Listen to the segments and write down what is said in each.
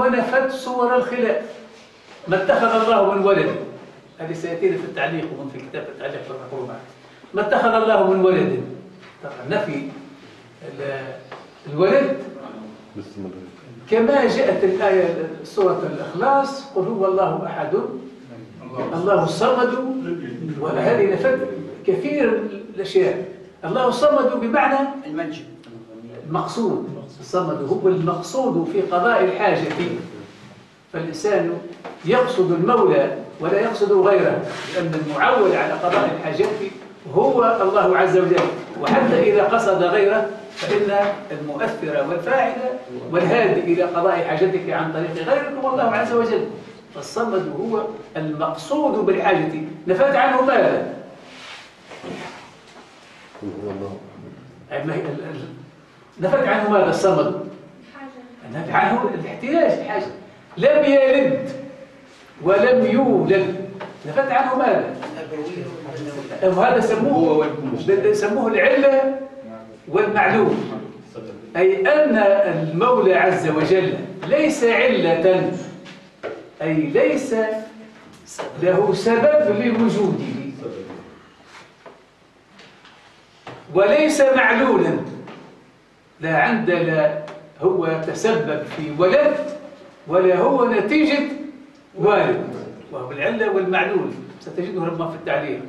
ونفت صور الخلاف. ما اتخذ الله من ولد. هذه سيأتينا في التعليق ومن في كتاب التعليق الحكومة ما اتخذ الله من ولد. طبعا نفي الولد. كما جاءت الآية سورة الإخلاص قل هو الله أحد. الله الصمد وهذه نفت كثير الأشياء. الله الصمد بمعنى المنجم المقصود الصمد هو المقصود في قضاء الحاجة فالإنسان يقصد المولى ولا يقصد غيره لأن المعول على قضاء الحاجات هو الله عز وجل. وحتى إذا قصد غيره فإن المؤثر والفاعل والهادي إلى قضاء حاجتك عن طريق غيرك هو الله عز وجل. فالصمد هو المقصود بالحاجة. نفت عنه ماذا؟ نفت عنه ماذا؟ الصمد؟ نفت عنه الاحتياج الحاجة. لم يلد ولم يولد. نفت عنه ماذا؟ وهذا سموه سموه العلة والمعلوم. أي أن المولى عز وجل ليس علة أي ليس له سبب لوجوده. وليس معلولا. لا عند لا هو تسبب في ولد ولا هو نتيجة والد. وهو العلة والمعلول. ستجده ربما في التعليق.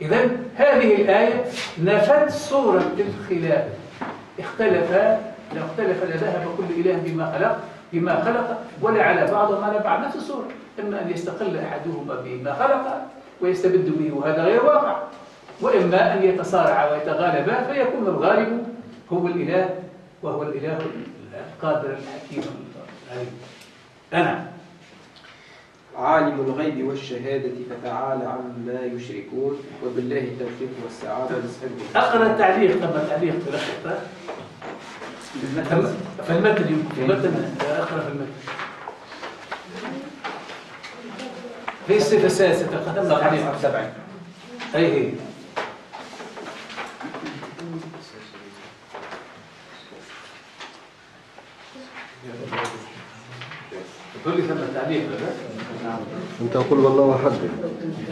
إذا هذه الآية نفت صورة الخلاف. اختلف لو اختلف لذهب كل إله بما خلق بما خلق ولا على بعض ما لا نفس الصورة. إما أن يستقل أحدهما بما خلق ويستبد به وهذا غير واقع. وإما أن يتصارع ويتغالبا فيكون الغالب هو الإله وهو الإله القادر الحكيم العليم. أنا عالم الغيب والشهادة فتعالى عما يشركون وبالله التوفيق والسعادة نسأله. أقرأ التعليق لما تعليق في المتن في المتن المتن أقرأ في المتن. في الصفة السادسة تقدمنا تعليق سبعين أي هي تقول لي ثم التعليق أنت تقول والله أحد.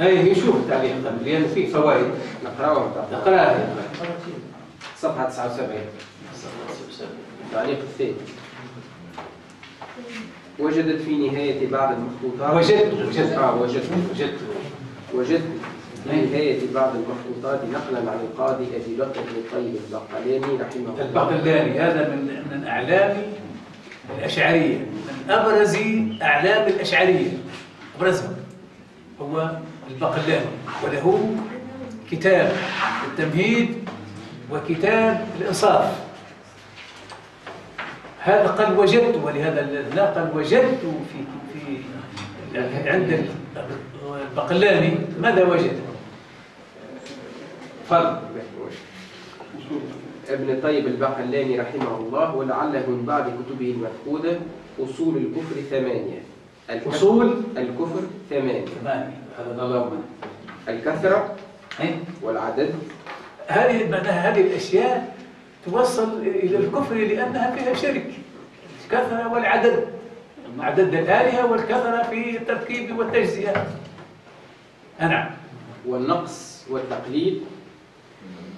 أي هي شوف التعليق لأن فيه فوائد. نقراها نقراها صفحة 79 التعليق الثاني. وجدت في نهاية بعض المخطوطات. وجدت. وجدت. آه وجدت. وجدت. وجدت في نهاية بعض المخطوطات نقلا عن القاضي أبي بكر بن الطيب البقلاني رحمه الله. البقلاني هذا من من أعلام الأشعرية. من أبرز أعلام الأشعرية. أبرزهم هو البقلاني وله كتاب التمهيد وكتاب الإنصاف. هذا قال وجدت ولهذا لا قال وجدت في في عند البقلاني ماذا وجد؟ فرق ابن طيب البقلاني رحمه الله ولعله من بعض كتبه المفقودة أصول الكفر ثمانية. أصول؟ الكفر ثمانية. ثمانية هذا الله الكثرة والعدد. هذه هذه الأشياء توصل إلى الكفر لأنها فيها شرك. الكثرة والعدد. عدد الآلهة والكثرة في التركيب والتجزئة. نعم. والنقص والتقليد.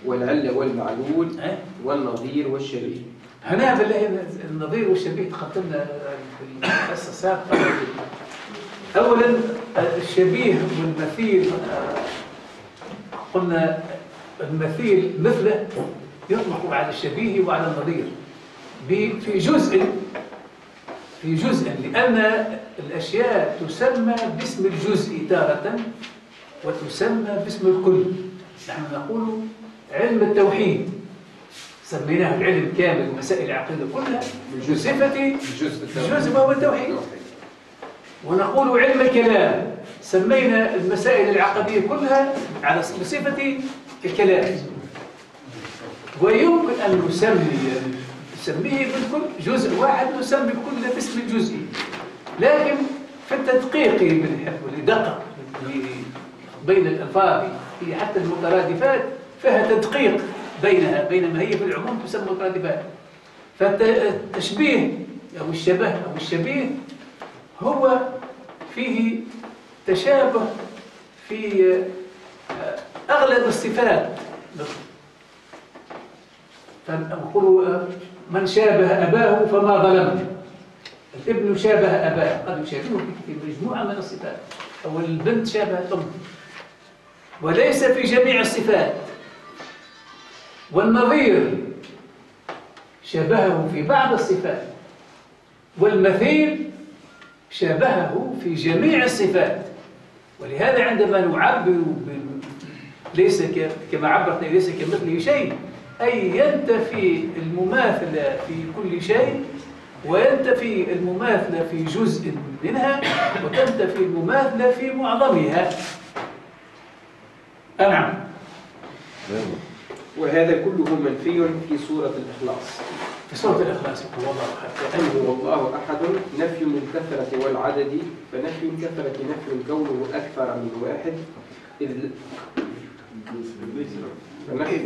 والعلة والمعلول والنظير والشبيه هنا بالله النظير والشبيه تقدمنا في الحصة السابقة. أولا الشبيه والمثيل قلنا المثيل مثله يطلق على الشبيه وعلى النظير. في جزء في جزء لأن الأشياء تسمى باسم الجزء تارة وتسمى باسم الكل. نحن نقول علم التوحيد سميناه العلم كامل مسائل العقيدة كلها بصفة الجزء وهو التوحيد. ونقول علم الكلام سمينا المسائل العقدية كلها على بصفة الكلام. ويمكن أن نسمي نسميه بالكل جزء واحد نسمي الكل باسم الجزء لكن في التدقيق والدقق بين الألفاظ في حتى المترادفات فيها تدقيق بينها بينما هي في العموم تسمى مترادفات فالتشبيه أو الشبه أو الشبيه هو فيه تشابه في أغلب الصفات. فنقول من شابه أباه فما ظلمه الابن شابه أباه. قد يشابهه في مجموعة من الصفات. أو البنت شابهت أمه. وليس في جميع الصفات. والنظير شبهه في بعض الصفات والمثيل شبهه في جميع الصفات. ولهذا عندما نعبر ليس كما عبرت ليس كمثله شيء أي ينتفي المماثلة في كل شيء وينتفي المماثلة في جزء منها وتنتفي المماثلة في معظمها. أنعم. وهذا كله منفي في سورة الإخلاص. في سورة الإخلاص يقول الله حتى قل هو الله أحد نفي الكثرة والعدد فنفي الكثرة نفي كونه أكثر من واحد. إذ فنفي؟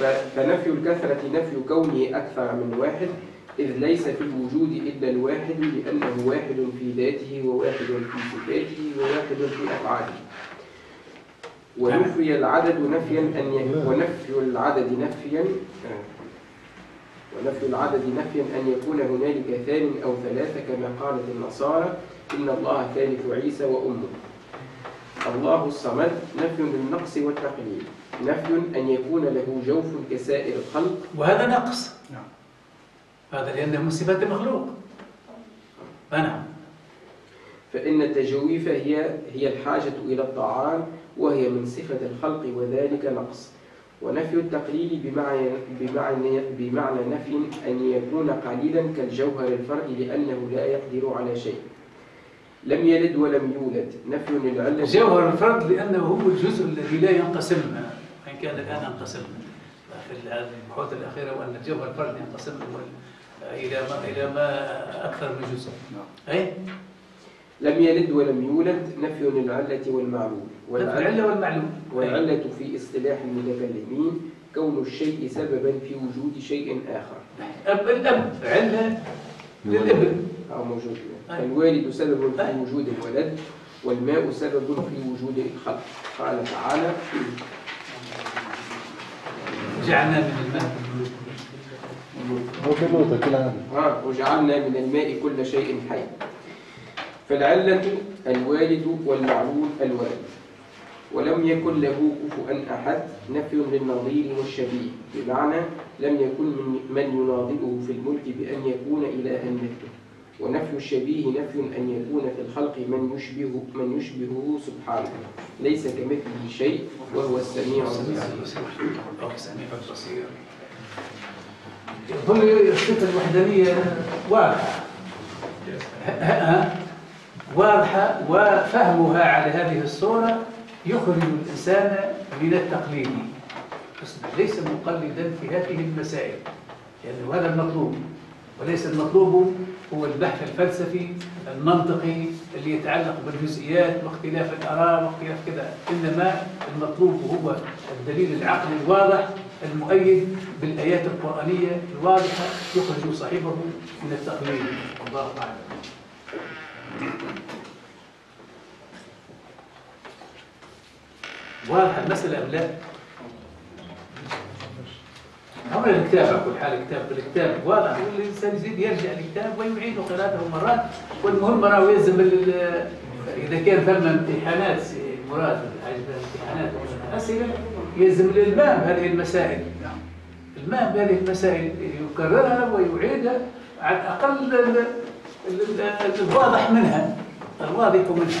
ف- فنفي الكثرة نفي كونه أكثر من واحد. إذ ليس في الوجود إلا الواحد لأنه واحد في ذاته وواحد في صفاته وواحد في أفعاله. ونفي العدد نفيا أن ي... ونفي العدد نفيا. ونفي العدد نفيا أن يكون هنالك ثان أو ثلاثة كما قالت النصارى إن الله ثالث عيسى وأمه. الله الصمد نفي للنقص والتقليل. نفي أن يكون له جوف كسائر الخلق. وهذا نقص. هذا لأنه من صفات المخلوق. نعم فإن التجويف هي هي الحاجة إلى الطعام وهي من صفة الخلق وذلك نقص. ونفي التقليل بمعنى بمعنى بمعنى نفي أن يكون قليلا كالجوهر الفرد لأنه لا يقدر على شيء. لم يلد ولم يولد. نفي للعلة جوهر الفرد لأنه هو الجزء الذي لا ينقسم. وإن كان الآن انقسم في البحوث الأخيرة وأن جوهر الفرد ينقسم إلى ما إلى ما أكثر من جزء. أي لم يلد ولم يولد نفي للعلة والمعلول. والعلة العلة والمعلوم والعلة في اصطلاح المتكلمين كون الشيء سببا في وجود شيء آخر. أب الأب علة للابن أو موجود. أي. الوالد سبب في. وجود الولد والماء سبب في وجود الخلق. قال تعالى جعلنا من الماء ها وجعلنا من الماء كل شيء حي. فالعلة الوالد والمعلول الولد ولم يكن له كفوا أحد نفي للنظير والشبيه بمعنى لم يكن من, من يناظره في الملك بأن يكون إلها مثله ونفي الشبيه نفي أن يكون في الخلق من يشبه من يشبهه سبحانه ليس كمثله شيء وهو السميع البصير. يظل الصفة الوحدانية ه- واضحة وفهمها على هذه الصورة يخرج الإنسان من التقليد. اسمع، ليس مقلدا في هذه المسائل لأنه هذا المطلوب. وليس المطلوب هو البحث الفلسفي المنطقي اللي يتعلق بالجزئيات واختلاف الآراء واختلاف كذا. إنما المطلوب هو الدليل العقلي الواضح المؤيد بالآيات القرآنية الواضحة يخرج صاحبه من التقليد. والله أعلم. واضح المسألة أم لا؟ الكتاب على كل حال الكتاب بالكتاب واضح. والإنسان يزيد يرجع للكتاب ويعيد قراءته مرات. والمهم راهو يلزم إذا كان ثم امتحانات مراد حاجة امتحانات أسئلة يلزم الإلمام هذه المسائل. المام هذه المسائل يكررها ويعيدها على الأقل ال- ال- ال- الواضح منها الواضح منها.